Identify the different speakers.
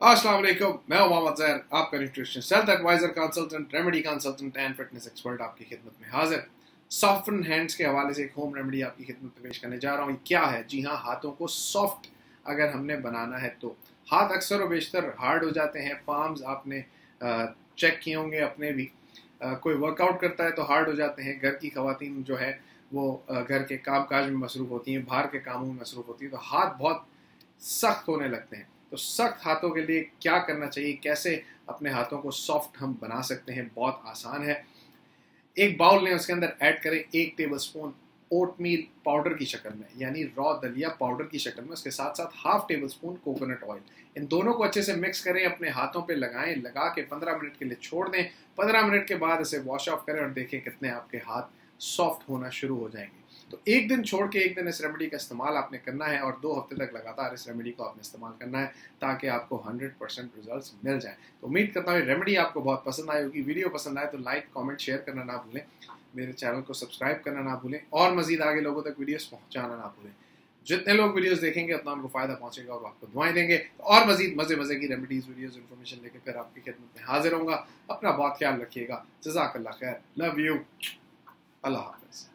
Speaker 1: वालेकुम मैं मोहम्मद जहर आपका nutrition health adviser consultant remedy consultant and fitness expert आपकी खिदमत में हाजिर। सॉफ्ट हैंड्स के हवाले से एक होम रेमेडी आपकी खिदमत में पेश करने जा रहा हूँ। क्या है? जी हाँ हाथों को सॉफ्ट अगर हमने बनाना है तो। हाथ अक्सर और बेशतर हार्ड हो जाते हैं। पाम्स आपने चेक किए होंगे अपने भी। कोई वर्कआउट करता है तो हार्ड हो जाते हैं। घर की खातन जो है, वो घर के काम काज में मसरूफ़ होती हैं, बाहर के कामों में मसरूफ़ होती हैं। तो हाथ बहुत सख्त होने लगते हैं। तो सख्त हाथों के लिए क्या करना चाहिए? कैसे अपने हाथों को सॉफ्ट हम बना सकते हैं? बहुत आसान है। एक बाउल लें, उसके अंदर ऐड करें एक टेबल स्पून ओटमील पाउडर की शक्ल में, यानी रॉ दलिया पाउडर की शक्ल में, उसके साथ साथ half tablespoon coconut oil इन दोनों को अच्छे से मिक्स करें, अपने हाथों पे लगाएँ, लगा के 15 मिनट के लिए छोड़ दें। 15 मिनट के बाद इसे वॉश ऑफ़ करें और देखें कितने आपके हाथ सॉफ्ट होना शुरू हो जाएँगे। तो एक दिन छोड़ के एक दिन इस रेमेडी का इस्तेमाल आपने करना है और दो हफ़्ते तक लगातार इस रेमेडी को आपने इस्तेमाल करना है ताकि आपको 100 परसेंट रिज़ल्ट मिल जाए। तो उम्मीद करता हूँ रेमेडी आपको बहुत पसंद आई होगी। वीडियो पसंद आए तो लाइक कॉमेंट शेयर करना ना भूलें। मेरे चैनल को सब्सक्राइब करना ना भूलें और मजीद आगे लोगों तक वीडियोस पहुंचाना ना भूलें। जितने लोग वीडियोस देखेंगे, उतना उनको फ़ायदा पहुंचेगा और आपको दुआएँ देंगे। और मजीद मज़े मज़े की रेमेडीज वीडियोस इन्फॉर्मेशन लेके फिर आपकी खिदमत में हाजिर होगा अपना बहुत ख्याल रखिएगा। जजाक खैर। लव यू अल्लाह हाफिज़।